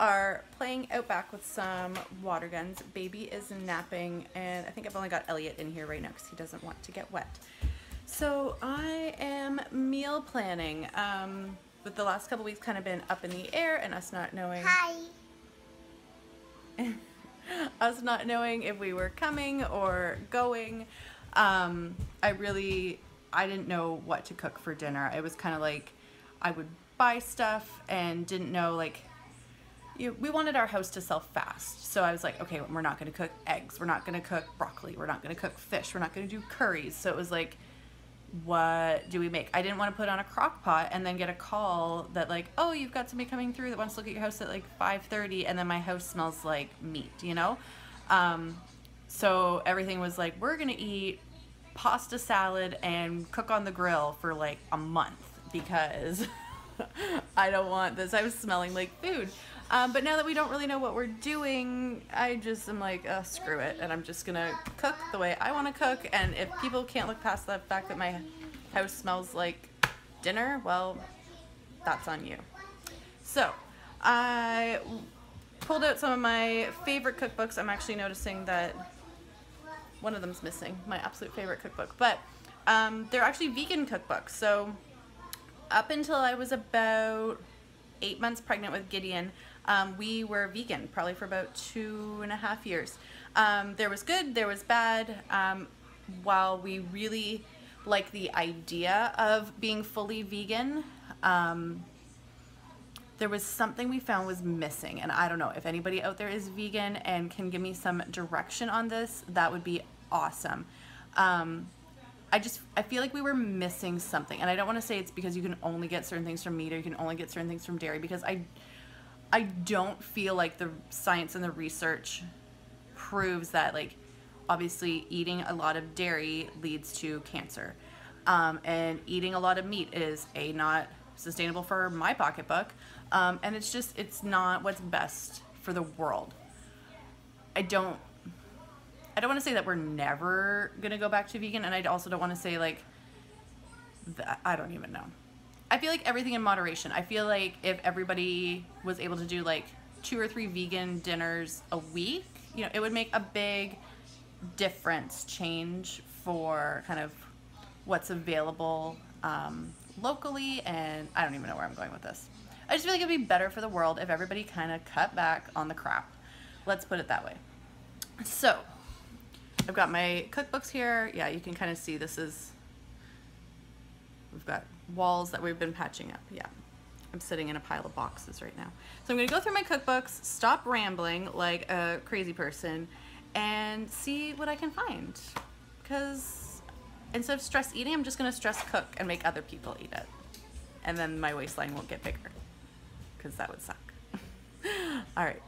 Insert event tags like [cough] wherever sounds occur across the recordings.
are playing out back with some water guns. Baby is napping, and I think I've only got Elliot in here right now because he doesn't want to get wet. So I am meal planning. Um, with the last couple weeks kind of been up in the air and us not knowing. Hi. [laughs] us not knowing if we were coming or going. Um, I really, I didn't know what to cook for dinner. It was kind of like I would buy stuff and didn't know like you, we wanted our house to sell fast. So I was like, okay, we're not going to cook eggs. We're not going to cook broccoli. We're not going to cook fish. We're not going to do curries. So it was like, what do we make? I didn't want to put on a crock pot and then get a call that like, oh, you've got somebody coming through that wants to look at your house at like 5.30 and then my house smells like meat, you know? Um, so everything was like, we're going to eat pasta salad and cook on the grill for like a month because [laughs] I don't want this. I was smelling like food. Um, but now that we don't really know what we're doing, I just am like, oh, screw it. And I'm just going to cook the way I want to cook. And if people can't look past the fact that my house smells like dinner, well, that's on you. So I pulled out some of my favorite cookbooks. I'm actually noticing that one of them's missing, my absolute favorite cookbook. But um, they're actually vegan cookbooks. So up until I was about eight months pregnant with Gideon, um, we were vegan probably for about two and a half years. Um, there was good, there was bad. Um, while we really like the idea of being fully vegan, um, there was something we found was missing. And I don't know if anybody out there is vegan and can give me some direction on this, that would be awesome. Um, I just I feel like we were missing something, and I don't want to say it's because you can only get certain things from meat or you can only get certain things from dairy because I I don't feel like the science and the research proves that like obviously eating a lot of dairy leads to cancer, um, and eating a lot of meat is a not sustainable for my pocketbook, um, and it's just it's not what's best for the world. I don't I don't want to say that we're never going to go back to vegan, and I also don't want to say, like, I don't even know. I feel like everything in moderation. I feel like if everybody was able to do, like, two or three vegan dinners a week, you know, it would make a big difference, change for kind of what's available um, locally, and I don't even know where I'm going with this. I just feel like it'd be better for the world if everybody kind of cut back on the crap. Let's put it that way. So, I've got my cookbooks here. Yeah, you can kind of see this is, we've got walls that we've been patching up. Yeah, I'm sitting in a pile of boxes right now. So I'm gonna go through my cookbooks, stop rambling like a crazy person, and see what I can find. Because instead of stress eating, I'm just gonna stress cook and make other people eat it. And then my waistline won't get bigger, because that would suck. [laughs] All right.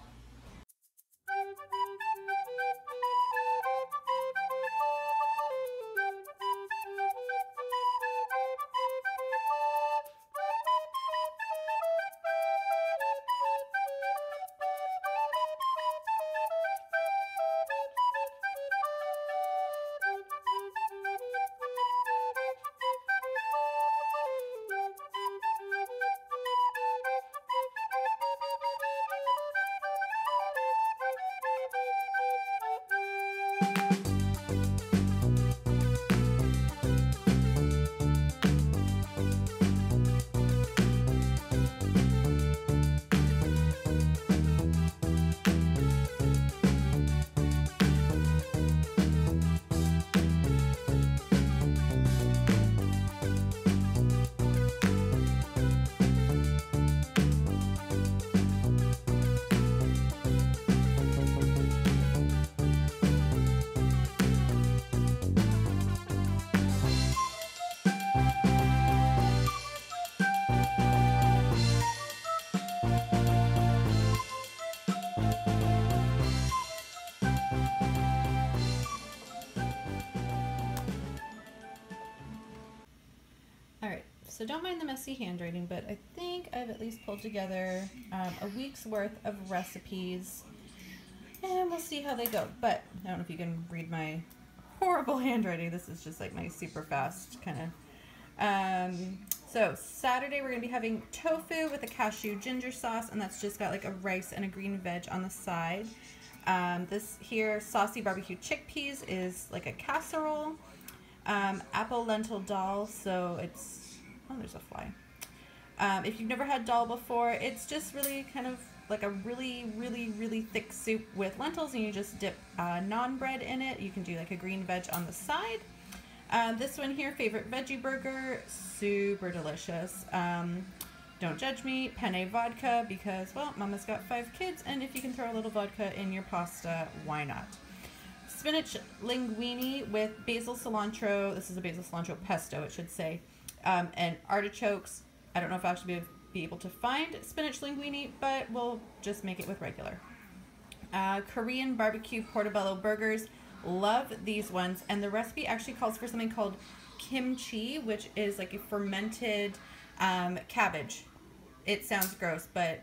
So don't mind the messy handwriting, but I think I've at least pulled together um, a week's worth of recipes. And we'll see how they go. But I don't know if you can read my horrible handwriting. This is just like my super fast kind of. Um, So Saturday we're gonna be having tofu with a cashew ginger sauce, and that's just got like a rice and a green veg on the side. Um, this here saucy barbecue chickpeas is like a casserole. Um, apple lentil dal, so it's oh there's a fly. Um, if you've never had dal before, it's just really kind of like a really, really, really thick soup with lentils, and you just dip uh, naan bread in it. You can do like a green veg on the side. Um, this one here, favorite veggie burger, super delicious. Um, don't judge me, penne vodka, because, well, mama's got five kids, and if you can throw a little vodka in your pasta, why not? Spinach linguine with basil cilantro. This is a basil cilantro pesto, it should say. Um, and artichokes. I don't know if I'll actually be, be able to find spinach linguine, but we'll just make it with regular. Uh, Korean barbecue portobello burgers Love these ones. And the recipe actually calls for something called kimchi, which is like a fermented um, cabbage. It sounds gross, but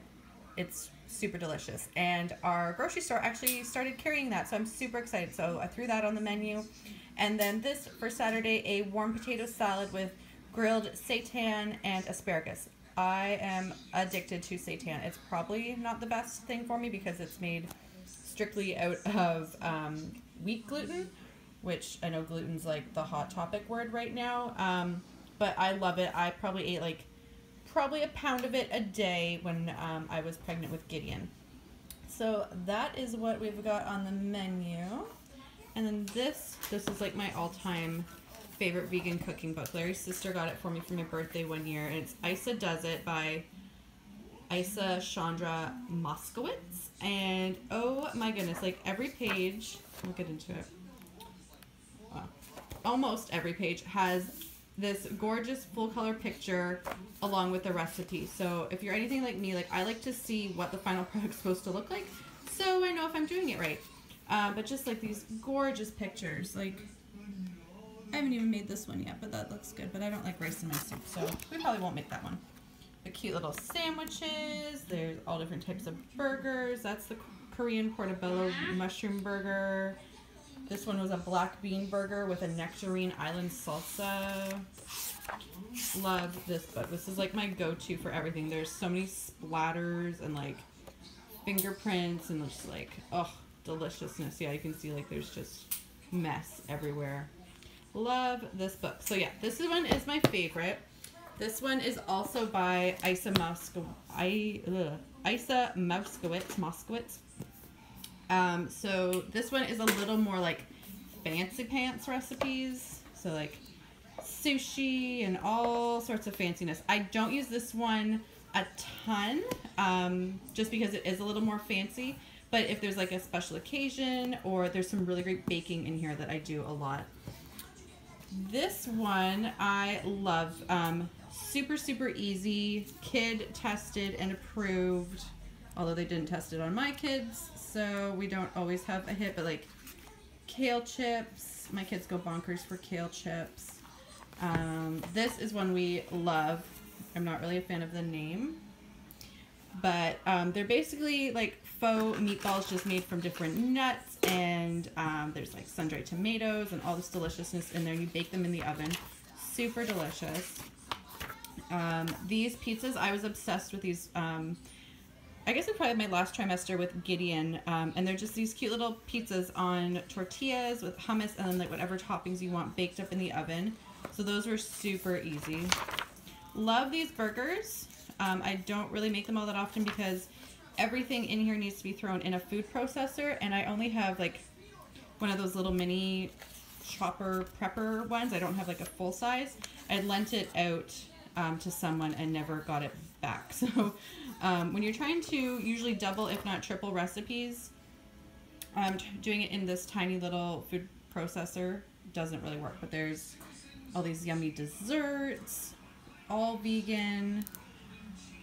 it's super delicious. And our grocery store actually started carrying that, so I'm super excited. So I threw that on the menu. And then this for Saturday, a warm potato salad with grilled seitan and asparagus. I am addicted to seitan. It's probably not the best thing for me because it's made strictly out of um, wheat gluten, which I know gluten's like the hot topic word right now. Um, but I love it. I probably ate like probably a pound of it a day when um, I was pregnant with Gideon. So that is what we've got on the menu. And then this, this is like my all-time favorite vegan cooking book. Larry's sister got it for me for my birthday one year, and it's Isa Does It by Isa Chandra Moskowitz. And oh my goodness, like every page, we'll get into it. almost every page has this gorgeous full color picture along with the recipe. So if you're anything like me, like I like to see what the final [laughs] product's supposed to look like so I know if I'm doing it right. Uh, but just like these gorgeous pictures, like I haven't even made this one yet, but that looks good. But I don't like rice in my soup, so we probably won't make that one the cute little sandwiches. There's all different types of burgers. That's the Korean portobello mushroom burger. This one was a black bean burger with a nectarine island salsa. Love this book. This is like my go-to for everything. There's so many splatters and like fingerprints and just like, oh, deliciousness. Yeah, you can see like there's just mess everywhere. Love this book. So yeah, this one is my favorite. This one is also by Isa Moskowitz. I, Isa Moskowitz. Moskowitz. Um, so this one is a little more like fancy pants recipes. So like sushi and all sorts of fanciness. I don't use this one a ton um, just because it is a little more fancy. But if there's like a special occasion or there's some really great baking in here that I do a lot. This one I love. Um, super, super easy, kid tested and approved. Although they didn't test it on my kids, so we don't always have a hit, but like kale chips. My kids go bonkers for kale chips. Um, this is one we love. I'm not really a fan of the name, but um, they're basically like faux meatballs just made from different nuts and um, there's like sun-dried tomatoes and all this deliciousness in there. You bake them in the oven. Super delicious. Um, these pizzas, I was obsessed with these. Um, I guess it's probably my last trimester with Gideon, um, and they're just these cute little pizzas on tortillas with hummus and then like whatever toppings you want baked up in the oven. So those were super easy. Love these burgers. Um, I don't really make them all that often because everything in here needs to be thrown in a food processor, and I only have like one of those little mini chopper prepper ones. I don't have like a full size. I lent it out um, to someone and never got it back. [laughs] So um, when you're trying to usually double, if not triple recipes, um, doing it in this tiny little food processor doesn't really work. But there's all these yummy desserts, all vegan.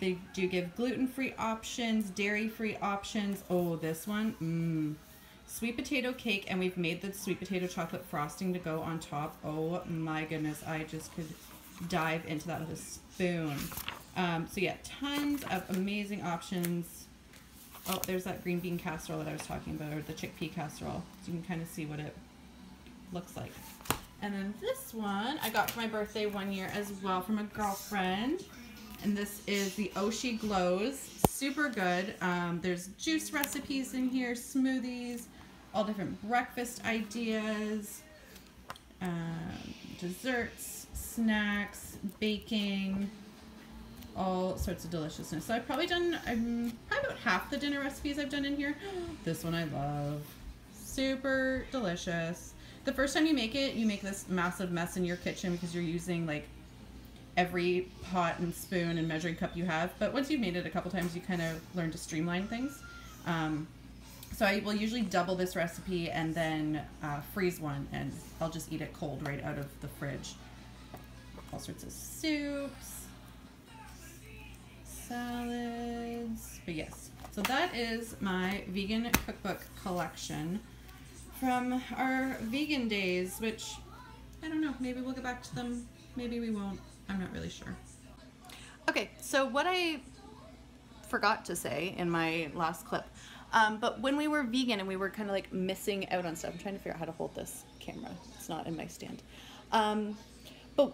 They do give gluten-free options, dairy-free options. Oh, this one, mmm. Sweet potato cake, and we've made the sweet potato chocolate frosting to go on top. Oh my goodness, I just could dive into that with a spoon. Um, so yeah, tons of amazing options. Oh, there's that green bean casserole that I was talking about, or the chickpea casserole. So you can kind of see what it looks like. And then this one I got for my birthday one year as well from a girlfriend. And this is the Oshi Glows. Super good. Um, there's juice recipes in here, smoothies, all different breakfast ideas, um, desserts, snacks, baking, all sorts of deliciousness. So I've probably done um, probably about half the dinner recipes I've done in here. This one I love. Super delicious. The first time you make it, you make this massive mess in your kitchen because you're using like every pot and spoon and measuring cup you have. But once you've made it a couple times, you kind of learn to streamline things. Um, so I will usually double this recipe and then uh, freeze one and I'll just eat it cold right out of the fridge. All sorts of soups, salads, but yes. So that is my vegan cookbook collection from our vegan days, which I don't know, maybe we'll get back to them, maybe we won't. I'm not really sure. Okay, so what I forgot to say in my last clip, um, but when we were vegan and we were kind of like missing out on stuff, I'm trying to figure out how to hold this camera. It's not in my stand. Um, but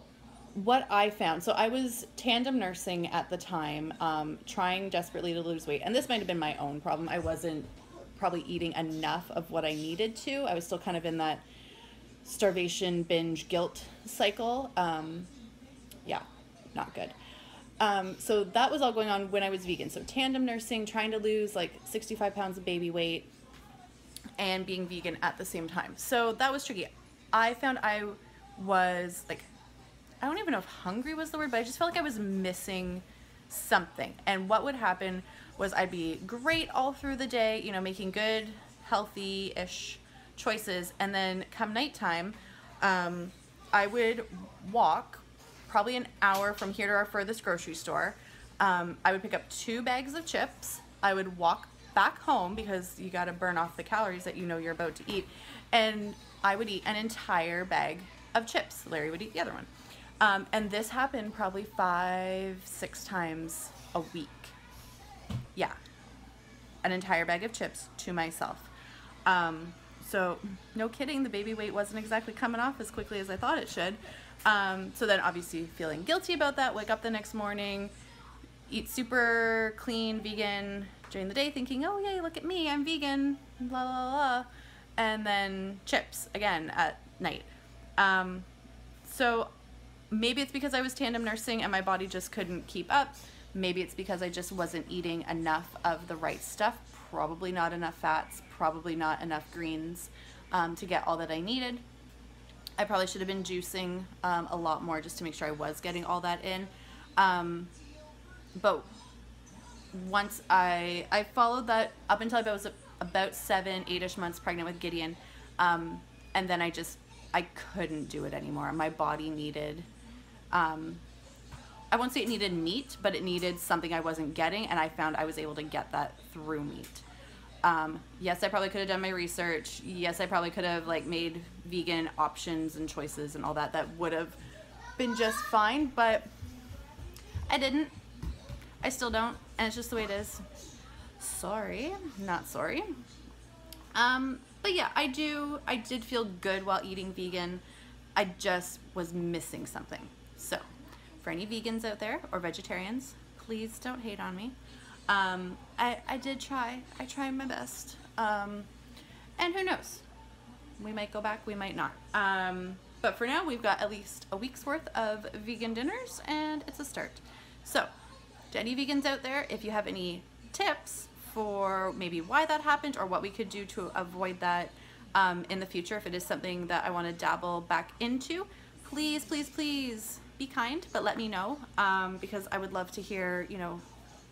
what I found, so I was tandem nursing at the time, um, trying desperately to lose weight, and this might have been my own problem. I wasn't probably eating enough of what I needed to. I was still kind of in that starvation binge guilt cycle. Um, yeah, not good. Um, so that was all going on when I was vegan. So tandem nursing, trying to lose like 65 pounds of baby weight, and being vegan at the same time. So that was tricky. I found I was like, I don't even know if hungry was the word, but I just felt like I was missing something. And what would happen was I'd be great all through the day, you know, making good, healthy-ish choices. And then come nighttime, um, I would walk probably an hour from here to our furthest grocery store. Um, I would pick up two bags of chips. I would walk back home because you got to burn off the calories that you know you're about to eat. And I would eat an entire bag of chips. Larry would eat the other one. Um, and this happened probably five, six times a week. Yeah. An entire bag of chips to myself. Um, so, no kidding, the baby weight wasn't exactly coming off as quickly as I thought it should. Um, so then obviously feeling guilty about that, wake up the next morning, eat super clean, vegan during the day, thinking, oh yay, look at me, I'm vegan, blah, blah, blah. And then chips again at night. Um, so maybe it's because I was tandem nursing and my body just couldn't keep up. Maybe it's because I just wasn't eating enough of the right stuff, probably not enough fats, probably not enough greens um, to get all that I needed. I probably should have been juicing um, a lot more just to make sure I was getting all that in. Um, but once I, I followed that up until I was about seven, eight-ish months pregnant with Gideon. Um, and then I just, I couldn't do it anymore. My body needed, um, I won't say it needed meat, but it needed something I wasn't getting. And I found I was able to get that through meat. Um, yes, I probably could have done my research. Yes, I probably could have like made vegan options and choices and all that. That would have been just fine, but I didn't. I still don't, and it's just the way it is. Sorry, not sorry. Um, but yeah, I do. I did feel good while eating vegan. I just was missing something. So, for any vegans out there or vegetarians, please don't hate on me. Um, I, I did try. I tried my best. Um, and who knows? We might go back, we might not. Um, but for now, we've got at least a week's worth of vegan dinners, and it's a start. So, to any vegans out there, if you have any tips for maybe why that happened or what we could do to avoid that um, in the future, if it is something that I want to dabble back into, please, please, please be kind, but let me know um, because I would love to hear, you know,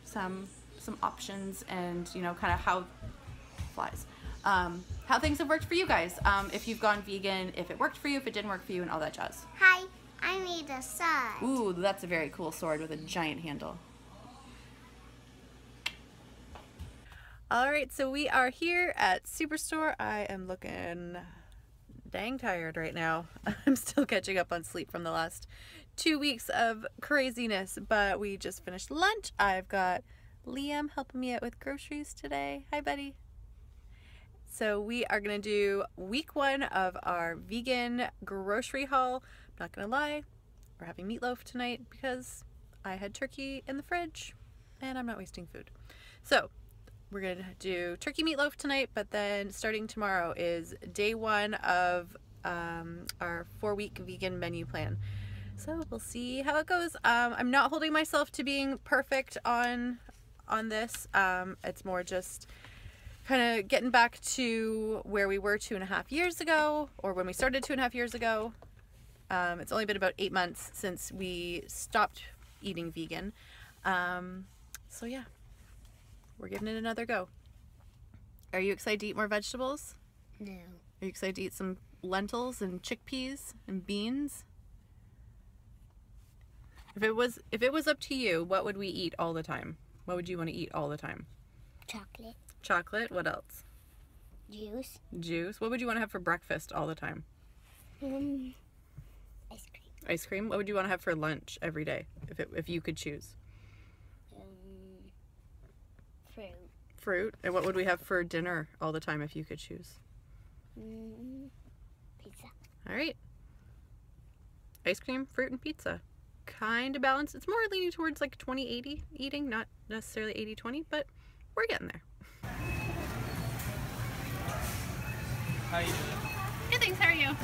some some options and you know kind of how flies. Um, how things have worked for you guys. Um, if you've gone vegan if it worked for you if it didn't work for you and all that jazz. Hi I made a sword ooh that's a very cool sword with a giant handle. All right so we are here at Superstore. I am looking dang tired right now. [laughs] I'm still catching up on sleep from the last two weeks of craziness but we just finished lunch. I've got Liam helping me out with groceries today. Hi, buddy. So we are gonna do week one of our vegan grocery haul. I'm not gonna lie, we're having meatloaf tonight because I had turkey in the fridge and I'm not wasting food. So we're gonna do turkey meatloaf tonight, but then starting tomorrow is day one of um, our four week vegan menu plan. So we'll see how it goes. Um, I'm not holding myself to being perfect on on this. Um, it's more just kind of getting back to where we were two and a half years ago, or when we started two and a half years ago. Um, it's only been about eight months since we stopped eating vegan. Um, so yeah, we're giving it another go. Are you excited to eat more vegetables? No. Are you excited to eat some lentils and chickpeas and beans? If it was if it was up to you, what would we eat all the time? What would you want to eat all the time? Chocolate. Chocolate. What else? Juice. Juice. What would you want to have for breakfast all the time? Um, ice cream. Ice cream. What would you want to have for lunch every day if it, if you could choose? Um, fruit. Fruit. And what would we have for dinner all the time if you could choose? Mm, pizza. All right. Ice cream, fruit, and pizza. Kind of balanced. It's more leaning towards like 20 80 eating, not necessarily 80 20, but we're getting there. How you doing? Good, thanks. How are you?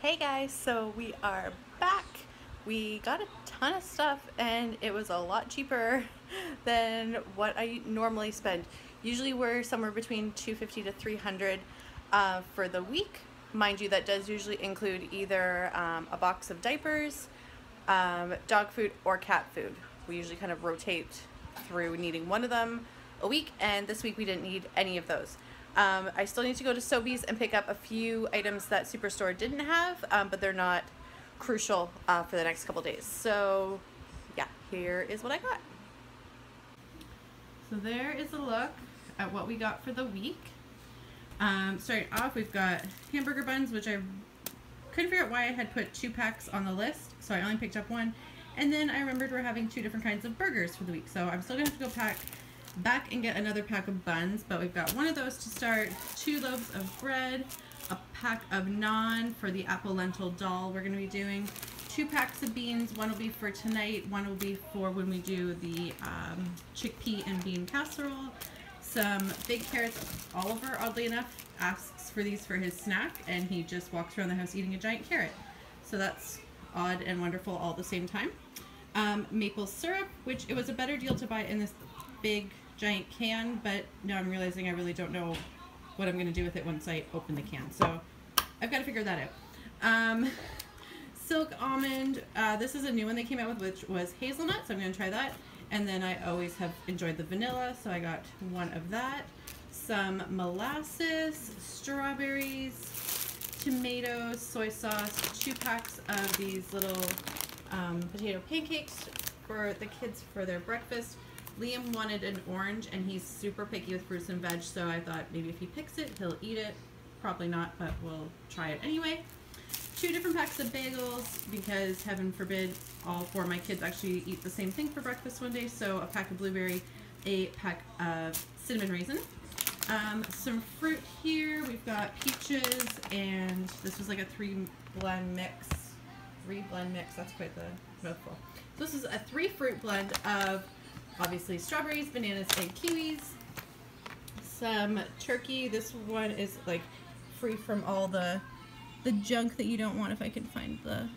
Hey guys, so we are back. We got a ton of stuff and it was a lot cheaper [laughs] than what I normally spend. Usually we're somewhere between 250 to 300 uh, for the week. Mind you, that does usually include either um, a box of diapers, um, dog food, or cat food. We usually kind of rotate through needing one of them a week, and this week we didn't need any of those. Um, I still need to go to Sobeys and pick up a few items that Superstore didn't have, um, but they're not crucial uh, for the next couple days. So, yeah, here is what I got. So there is a look at what we got for the week. Um, starting off, we've got hamburger buns, which I couldn't figure out why I had put two packs on the list, so I only picked up one. And then I remembered we're having two different kinds of burgers for the week, so I'm still gonna have to go pack back and get another pack of buns, but we've got one of those to start, two loaves of bread, a pack of naan for the apple lentil dal we're gonna be doing, two packs of beans, one will be for tonight, one will be for when we do the um, chickpea and bean casserole, some big carrots. Oliver, oddly enough, asks for these for his snack, and he just walks around the house eating a giant carrot. So that's odd and wonderful all at the same time. Um, maple syrup, which it was a better deal to buy in this big giant can, but now I'm realizing I really don't know what I'm going to do with it once I open the can. So I've got to figure that out. Um, silk almond. Uh, this is a new one they came out with, which was hazelnut, so I'm going to try that. And then I always have enjoyed the vanilla, so I got one of that. Some molasses, strawberries, tomatoes, soy sauce, two packs of these little um, potato pancakes for the kids for their breakfast. Liam wanted an orange, and he's super picky with fruits and veg, so I thought maybe if he picks it, he'll eat it. Probably not, but we'll try it anyway. Two different packs of bagels, because heaven forbid all four of my kids actually eat the same thing for breakfast one day. So a pack of blueberry, a pack of cinnamon raisin. Um, some fruit here. We've got peaches, and this was like a three blend mix. Three blend mix. That's quite the mouthful. So this is a three fruit blend of obviously strawberries, bananas, and kiwis. Some turkey. This one is like free from all the the junk that you don't want. If I can find the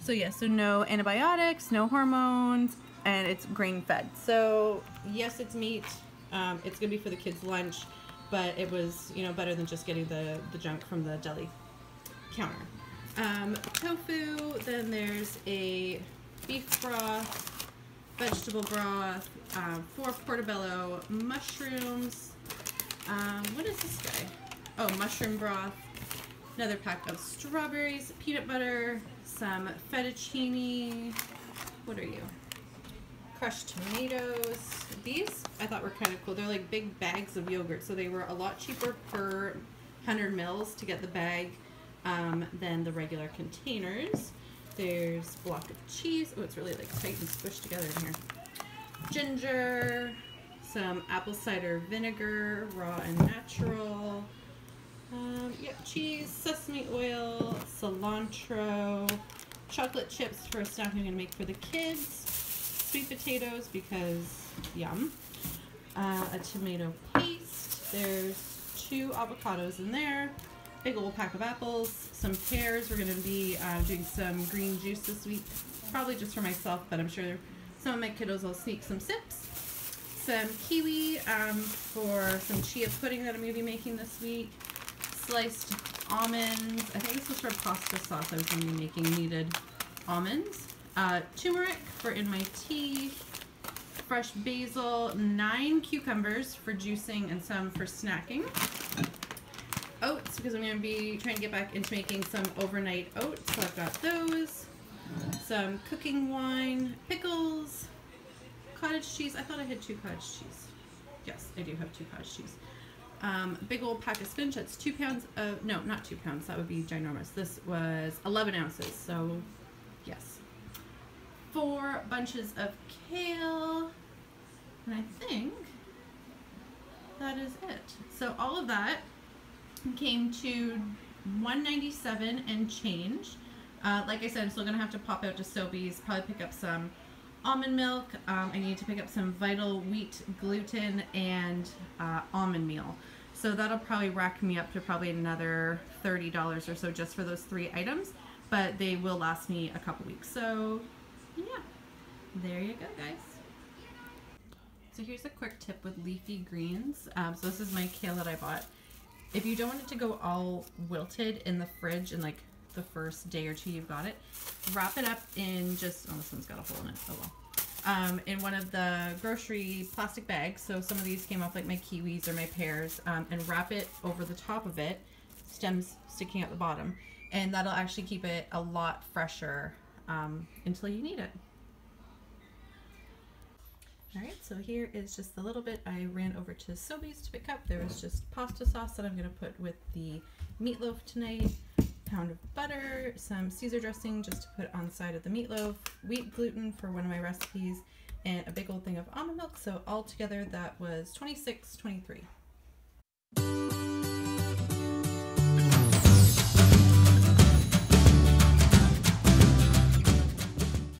so yeah, so no antibiotics, no hormones, and it's grain fed. So yes, it's meat. Um, it's gonna be for the kids' lunch, but it was you know better than just getting the the junk from the deli counter. Um, tofu. Then there's a beef broth, vegetable broth, um, four portobello mushrooms. Um, what is this guy? Oh, mushroom broth. Another pack of strawberries, peanut butter, some fettuccine. What are you? Crushed tomatoes. These I thought were kind of cool. They're like big bags of yogurt, so they were a lot cheaper per 100 mils to get the bag um, than the regular containers. There's block of cheese. Oh, it's really like tight and squished together in here. Ginger, some apple cider vinegar, raw and natural. Um, yep, cheese, sesame oil, cilantro, chocolate chips for a snack I'm gonna make for the kids, sweet potatoes because yum, uh, a tomato paste. There's two avocados in there, big old pack of apples, some pears. We're gonna be uh, doing some green juice this week, probably just for myself, but I'm sure some of my kiddos will sneak some sips. Some kiwi um, for some chia pudding that I'm gonna be making this week sliced almonds. I think this was for pasta sauce I was going to be making. Needed almonds. Uh, turmeric for in my tea. Fresh basil. Nine cucumbers for juicing and some for snacking. Oats because I'm going to be trying to get back into making some overnight oats. So I've got those. Some cooking wine. Pickles. Cottage cheese. I thought I had two cottage cheese. Yes, I do have two cottage cheese um, big old pack of spinach. That's two pounds of, no, not two pounds. That would be ginormous. This was 11 ounces. So, yes. Four bunches of kale. And I think that is it. So all of that came to 197 and change. Uh, like I said, I'm still going to have to pop out to Sobeys, probably pick up some almond milk. Um, I need to pick up some vital wheat gluten and uh, almond meal. So that'll probably rack me up to probably another $30 or so just for those three items. But they will last me a couple weeks. So yeah, there you go guys. So here's a quick tip with leafy greens. Um, so this is my kale that I bought. If you don't want it to go all wilted in the fridge in like the first day or two you've got it, wrap it up in just, oh this one's got a hole in it, oh well um, in one of the grocery plastic bags. So some of these came off like my kiwis or my pears um, and wrap it over the top of it, stems sticking out the bottom. And that'll actually keep it a lot fresher um, until you need it. All right, so here is just the little bit I ran over to Sobeys to pick up. There was just pasta sauce that I'm gonna put with the meatloaf tonight pound of butter, some Caesar dressing just to put on the side of the meatloaf, wheat gluten for one of my recipes, and a big old thing of almond milk. So all together that was 26, 23.